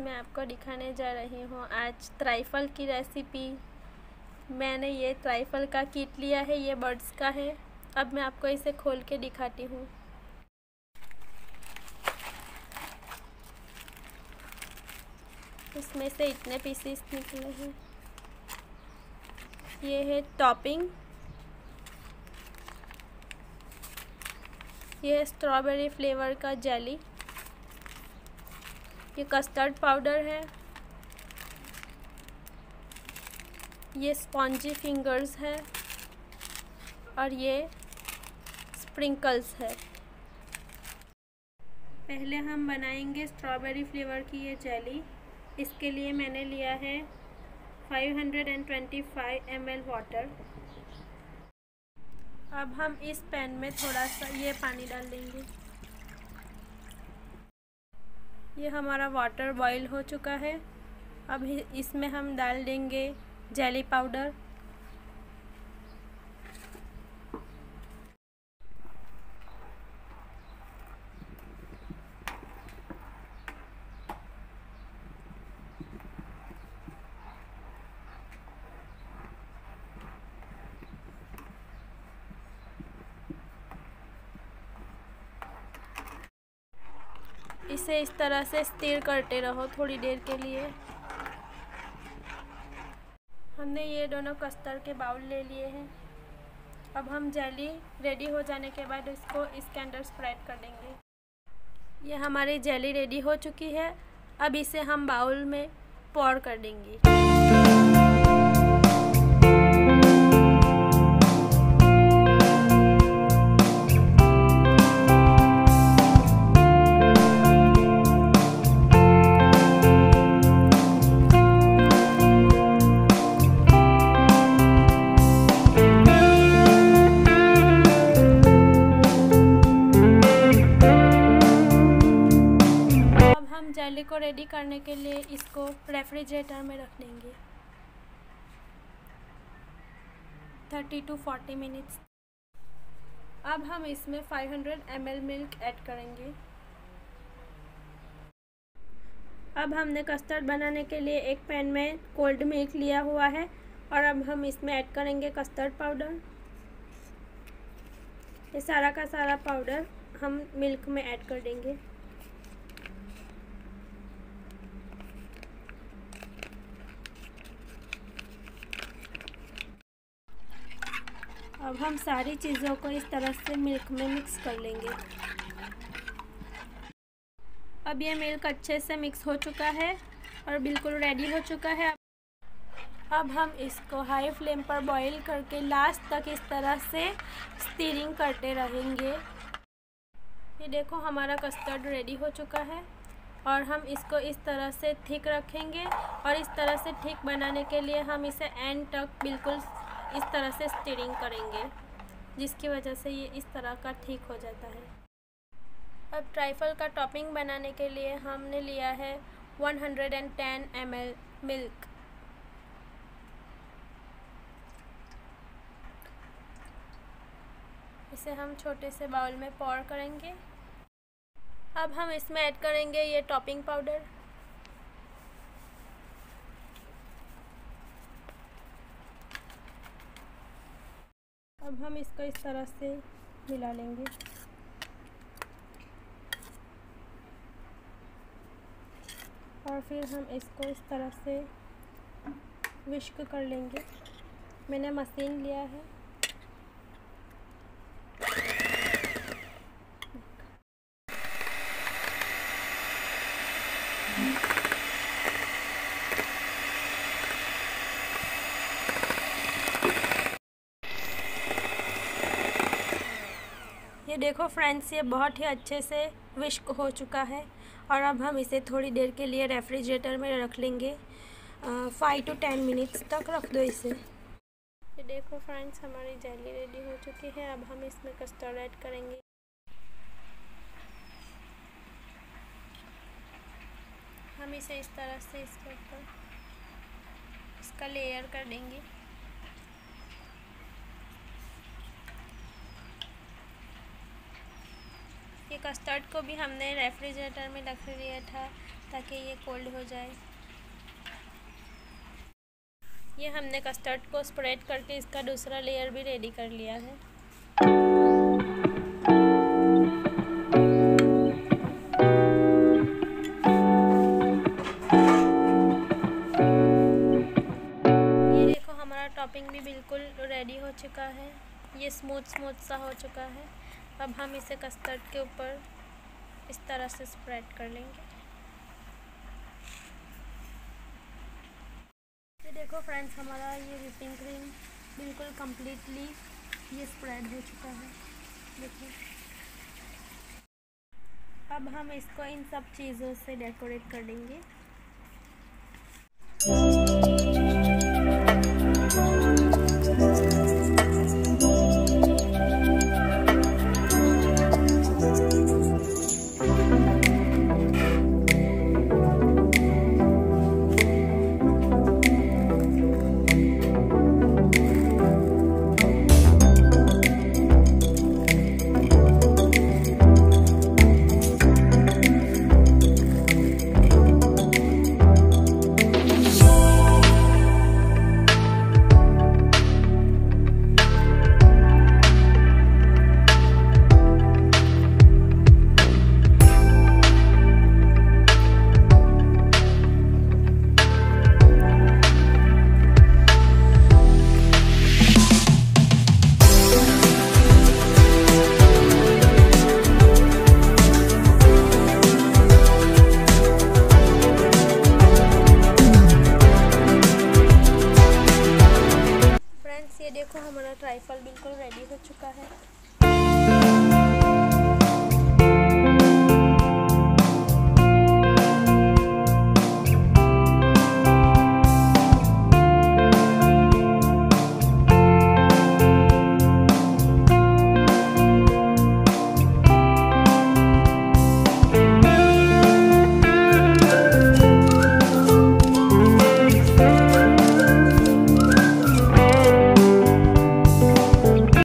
मैं आपको दिखाने जा रही हूँ आज ट्राइफल की रेसिपी मैंने ये ट्राइफल का किट लिया है, ये बर्ड्स का है। अब मैं आपको इसे खोल के दिखाती हूँ। इसमें से इतने पीसेस निकले हैं। ये है टॉपिंग ये है स्ट्रॉबेरी फ्लेवर का जेली ये कस्टर्ड पाउडर है। ये स्पॉन्जी फिंगर्स है और ये स्प्रिंकल्स है। पहले हम बनाएँगे स्ट्रॉबेरी फ्लेवर की ये जेली। इसके लिए मैंने लिया है 525 ml वाटर। अब हम इस पैन में थोड़ा सा ये पानी डाल देंगे। ये हमारा वाटर बॉईल हो चुका है। अब इसमें हम डाल देंगे जेली पाउडर इसे इस तरह से स्थिर करते रहो थोड़ी देर के लिए। हमने ये दोनों कस्तर के बाउल ले लिए हैं। अब हम जेली रेडी हो जाने के बाद इसको इसके अंदर स्प्रेड कर देंगे। ये हमारी जेली रेडी हो चुकी है। अब इसे हम बाउल में पौर कर देंगे। को रेडी करने के लिए इसको रेफ्रिजरेटर में रख देंगे थर्टी टू फोर्टी मिनट्स अब हम इसमें फाइव 500 ml मिल्क ऐड करेंगे। अब हमने कस्टर्ड बनाने के लिए एक पैन में कोल्ड मिल्क लिया हुआ है और अब हम इसमें ऐड करेंगे कस्टर्ड पाउडर ये सारा का सारा पाउडर हम मिल्क में ऐड कर देंगे। अब हम सारी चीज़ों को इस तरह से मिल्क में मिक्स कर लेंगे। अब ये मिल्क अच्छे से मिक्स हो चुका है और बिल्कुल रेडी हो चुका है। अब हम इसको हाई फ्लेम पर बॉईल करके लास्ट तक इस तरह से स्टीरिंग करते रहेंगे। ये देखो हमारा कस्टर्ड रेडी हो चुका है और हम इसको इस तरह से थिक रखेंगे और इस तरह से थिक बनाने के लिए हम इसे एंड तक बिल्कुल इस तरह से स्टीरिंग करेंगे, जिसकी वजह से ये इस तरह का ठीक हो जाता है। अब ट्राइफल का टॉपिंग बनाने के लिए हमने लिया है 110 ml मिल्क इसे हम छोटे से बाउल में पौर करेंगे। अब हम इसमें ऐड करेंगे ये टॉपिंग पाउडर अब हम इसको इस तरह से मिला लेंगे। और फिर हम इसको इस तरह से विश्क कर लेंगे। मैंने मशीन लिया है। देखो फ्रेंड्स ये बहुत ही अच्छे से विश्क हो चुका है। और अब हम इसे थोड़ी देर के लिए रेफ्रिजरेटर में रख लेंगे। फाइव टू टेन मिनट्स तक रख दो इसे। ये देखो फ्रेंड्स हमारी जेली रेडी हो चुकी है। अब हम इसमें कस्टर्ड ऐड करेंगे। हम इसे इस तरह से इसके ऊपर, इसका लेयर कर देंगे। कस्टर्ड को भी हमने रेफ्रिजरेटर में रख लिया था ताकि ये कोल्ड हो जाए। ये हमने कस्टर्ड को स्प्रेड करके इसका दूसरा लेयर भी रेडी कर लिया है। ये देखो, हमारा टॉपिंग भी बिल्कुल रेडी हो चुका है। ये स्मूथ स्मूथ सा हो चुका है। अब हम इसे कस्टर्ड के ऊपर इस तरह से स्प्रेड कर लेंगे। ये देखो फ्रेंड्स हमारा ये विपिंग क्रीम बिल्कुल कम्प्लीटली ये स्प्रेड हो चुका है। देखिए अब हम इसको इन सब चीज़ों से डेकोरेट कर देंगे